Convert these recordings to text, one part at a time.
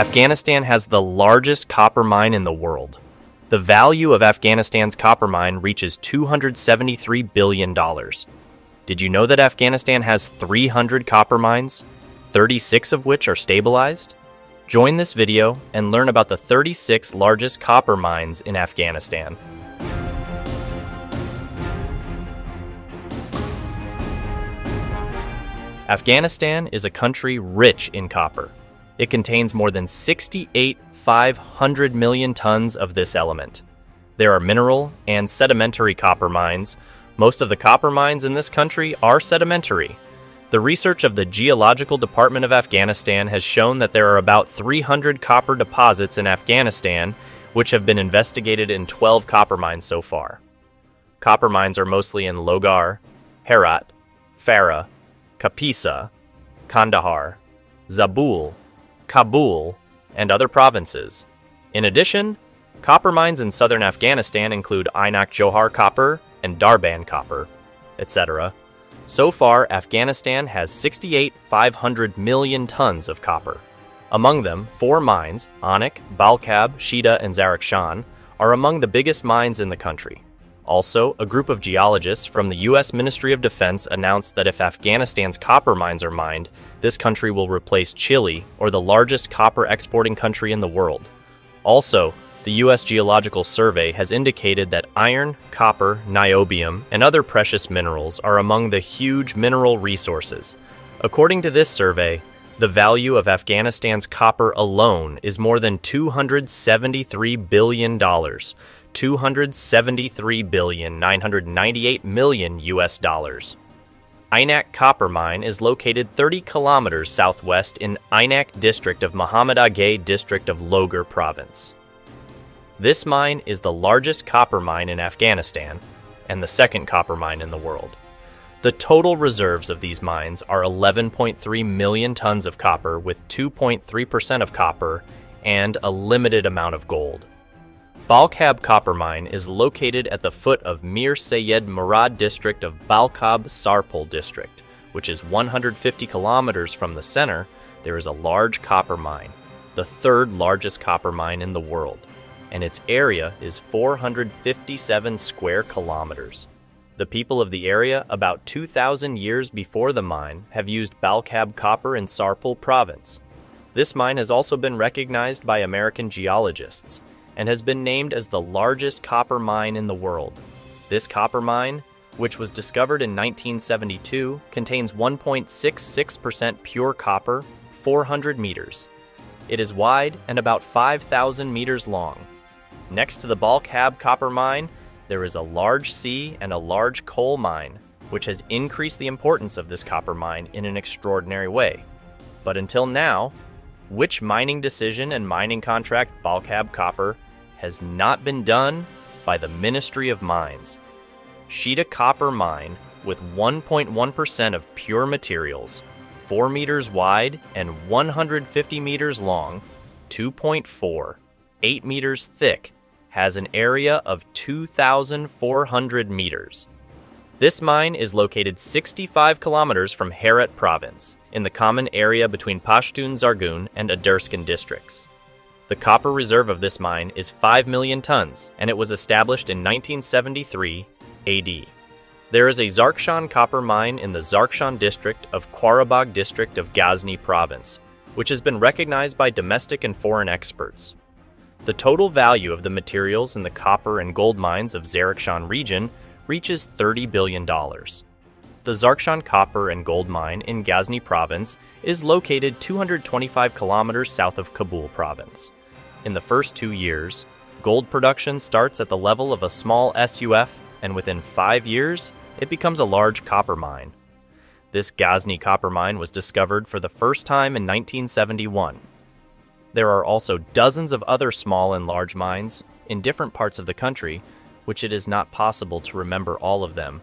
Afghanistan has the largest copper mine in the world. The value of Afghanistan's copper mine reaches $273 billion. Did you know that Afghanistan has 300 copper mines, 36 of which are stabilized? Join this video and learn about the 36 largest copper mines in Afghanistan. Afghanistan is a country rich in copper. It contains more than 68 500 million tons of this element. There are mineral and sedimentary copper mines. Most of the copper mines in this country are sedimentary. The research of the Geological Department of Afghanistan has shown that there are about 300 copper deposits in Afghanistan, which have been investigated in 12 copper mines so far. Copper mines are mostly in Logar, Herat, Farah, Kapisa, Kandahar, Zabul, Kabul, and other provinces. In addition, copper mines in southern Afghanistan include Ainak Johar copper and Darban copper, etc. So far, Afghanistan has 68 500 million tons of copper. Among them, four mines, Ainak, Balkhab, Sheida, and Zarkashan, are among the biggest mines in the country. Also, a group of geologists from the U.S. Ministry of Defense announced that if Afghanistan's copper mines are mined, this country will replace Chile, or the largest copper exporting country in the world. Also, the U.S. Geological Survey has indicated that iron, copper, niobium, and other precious minerals are among the huge mineral resources. According to this survey, the value of Afghanistan's copper alone is more than $273 billion, 273 billion 998 million US dollars. Ainak Copper Mine is located 30 kilometers southwest in Ainak district of Muhammad Agay district of Logar province. This mine is the largest copper mine in Afghanistan and the second copper mine in the world. The total reserves of these mines are 11.3 million tons of copper with 2.3% of copper and a limited amount of gold. Balkhab Copper Mine is located at the foot of Mir Sayed Murad district of Balkhab Sarpol district, which is 150 kilometers from the center. There is a large copper mine, the third largest copper mine in the world, and its area is 457 square kilometers. The people of the area, about 2,000 years before the mine, have used Balkhab copper in Sarpol province. This mine has also been recognized by American geologists and has been named as the largest copper mine in the world. This copper mine, which was discovered in 1972, contains 1.66% pure copper, 400 meters. It is wide and about 5,000 meters long. Next to the Balkhab copper mine, there is a large sea and a large coal mine, which has increased the importance of this copper mine in an extraordinary way. But until now, which mining decision and mining contract Balkhab Copper has not been done by the Ministry of Mines. Sheida Copper Mine, with 1.1% of pure materials, 4 meters wide and 150 meters long, 2.4, 8 meters thick, has an area of 2,400 meters. This mine is located 65 kilometers from Herat province, in the common area between Pashtun Zargun and Adraskan districts. The copper reserve of this mine is 5 million tons, and it was established in 1973 AD. There is a Zarkashan copper mine in the Zarkashan district of Qarabag district of Ghazni province, which has been recognized by domestic and foreign experts. The total value of the materials in the copper and gold mines of Zarkashan region reaches $30 billion. The Zarkashan copper and gold mine in Ghazni province is located 225 kilometers south of Kabul province. In the first two years, gold production starts at the level of a small SUF, and within five years, it becomes a large copper mine. This Ghazni copper mine was discovered for the first time in 1971. There are also dozens of other small and large mines in different parts of the country which it is not possible to remember all of them.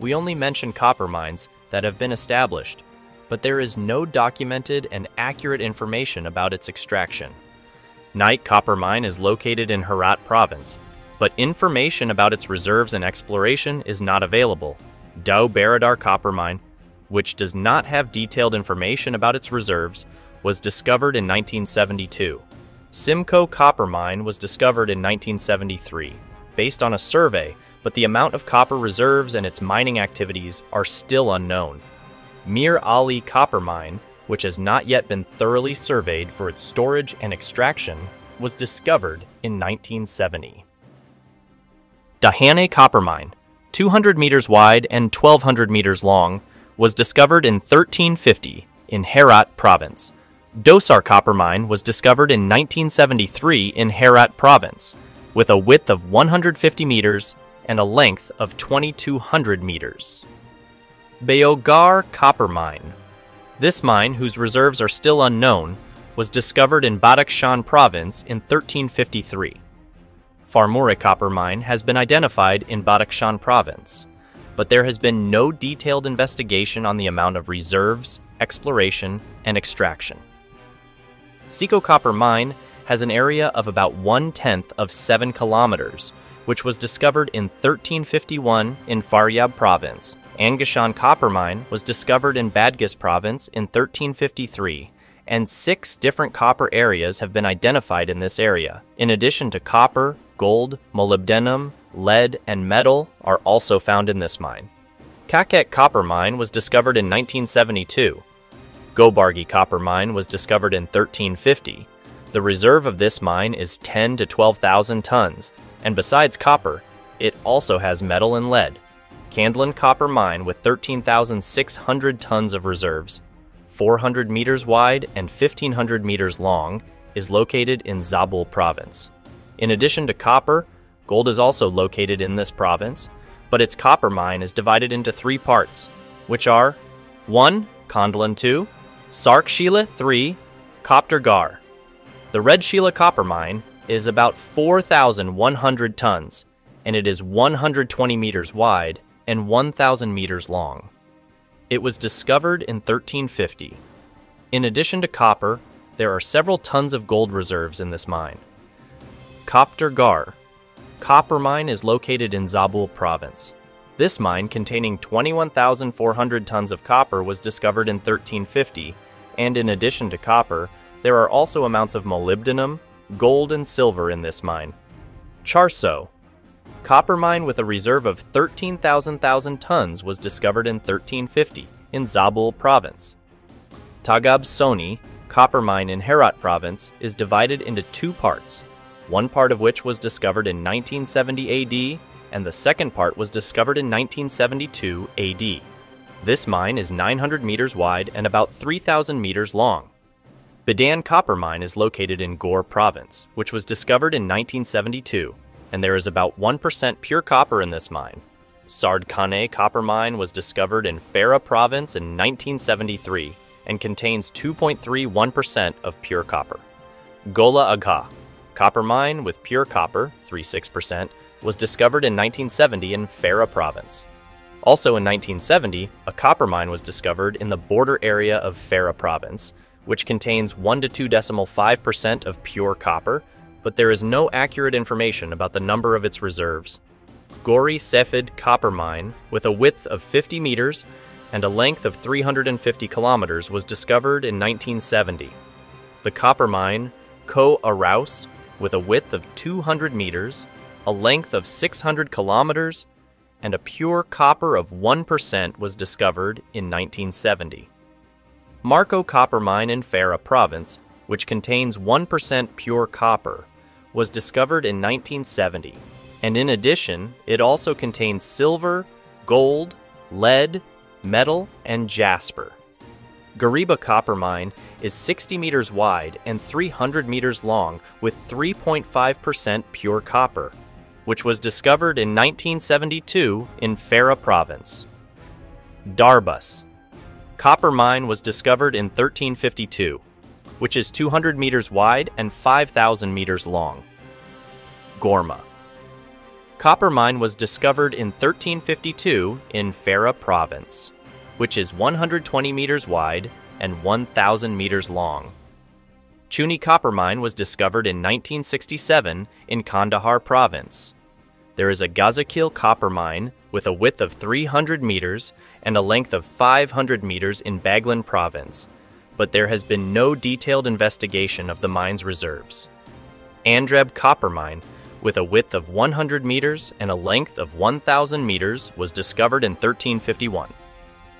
We only mention copper mines that have been established, but there is no documented and accurate information about its extraction. Knight Copper Mine is located in Herat Province, but information about its reserves and exploration is not available. Do Baradar Copper Mine, which does not have detailed information about its reserves, was discovered in 1972. Simko Copper Mine was discovered in 1973, based on a survey, but the amount of copper reserves and its mining activities are still unknown. Mir Ali Copper Mine, which has not yet been thoroughly surveyed for its storage and extraction, was discovered in 1970. Dehaneh Copper Mine, 200 meters wide and 1200 meters long, was discovered in 1350 in Herat Province. Dosar Copper Mine was discovered in 1973 in Herat Province, with a width of 150 meters and a length of 2200 meters. Beogar Copper Mine. This mine, whose reserves are still unknown, was discovered in Badakhshan Province in 1353. Farmore Copper Mine has been identified in Badakhshan Province, but there has been no detailed investigation on the amount of reserves, exploration, and extraction. Si Ko Copper Mine has an area of about one tenth of 7 kilometers, which was discovered in 1351 in Faryab Province. Angashan Copper Mine was discovered in Badghis Province in 1353, and six different copper areas have been identified in this area. In addition to copper, gold, molybdenum, lead, and metal are also found in this mine. Kaket Copper Mine was discovered in 1972, Gobargi copper mine was discovered in 1350. The reserve of this mine is 10 to 12,000 tons, and besides copper, it also has metal and lead. Kendalan copper mine with 13,600 tons of reserves, 400 meters wide and 1,500 meters long, is located in Zabul province. In addition to copper, gold is also located in this province, but its copper mine is divided into three parts, which are 1. Kendalan 2, Sark Shila 3, Copter Gar. The Red Sheila copper mine is about 4,100 tons, and it is 120 meters wide and 1,000 meters long. It was discovered in 1350. In addition to copper, there are several tons of gold reserves in this mine. Copter Gar. Copper mine is located in Zabul province. This mine, containing 21,400 tons of copper, was discovered in 1350, and in addition to copper, there are also amounts of molybdenum, gold, and silver in this mine. Charso, copper mine with a reserve of 13,000 tons, was discovered in 1350 in Zabul province. Tagab Soni, copper mine in Herat province, is divided into two parts, one part of which was discovered in 1970 AD and the second part was discovered in 1972 AD. This mine is 900 meters wide and about 3,000 meters long. Bidan Copper Mine is located in Ghor Province, which was discovered in 1972, and there is about 1% pure copper in this mine. Sardkhane Copper Mine was discovered in Farah Province in 1973 and contains 2.31% of pure copper. Gola Agha, copper mine with pure copper, 36%, was discovered in 1970 in Farah province. Also in 1970, a copper mine was discovered in the border area of Farah province, which contains 1 to 2 decimal 5% of pure copper, but there is no accurate information about the number of its reserves. Gori Sefid copper mine, with a width of 50 meters and a length of 350 kilometers, was discovered in 1970. The copper mine, Ko Araus, with a width of 200 meters a length of 600 kilometers, and a pure copper of 1% was discovered in 1970. Marco Copper Mine in Farah Province, which contains 1% pure copper, was discovered in 1970, and in addition, it also contains silver, gold, lead, metal, and jasper. Gariba Copper Mine is 60 meters wide and 300 meters long with 3.5% pure copper which was discovered in 1972 in Farah province. Darbus. Copper mine was discovered in 1352, which is 200 meters wide and 5,000 meters long. Gorma. Copper mine was discovered in 1352 in Farah province, which is 120 meters wide and 1,000 meters long. Chuni copper mine was discovered in 1967 in Kandahar province, there is a Gazakil copper mine with a width of 300 meters and a length of 500 meters in Baglan province. but there has been no detailed investigation of the mine's reserves. Andreb copper mine, with a width of 100 meters and a length of 1,000 meters, was discovered in 1351.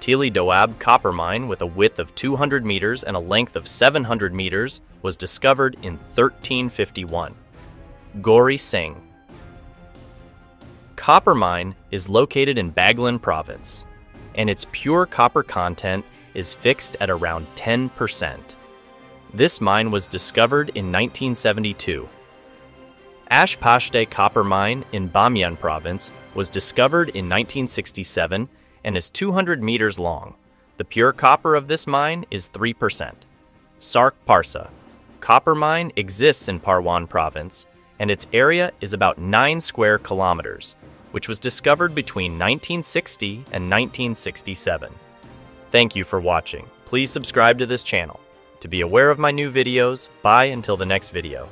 Tili Doab copper mine, with a width of 200 meters and a length of 700 meters, was discovered in 1351. Gauri Singh. Copper mine is located in Baglan province, and its pure copper content is fixed at around 10%. This mine was discovered in 1972. Ashpashte copper mine in Bamiyan province was discovered in 1967 and is 200 meters long. The pure copper of this mine is 3%. Sark Parsa. Copper mine exists in Parwan province and its area is about 9 square kilometers, which was discovered between 1960 and 1967. Thank you for watching. Please subscribe to this channel. To be aware of my new videos, bye until the next video.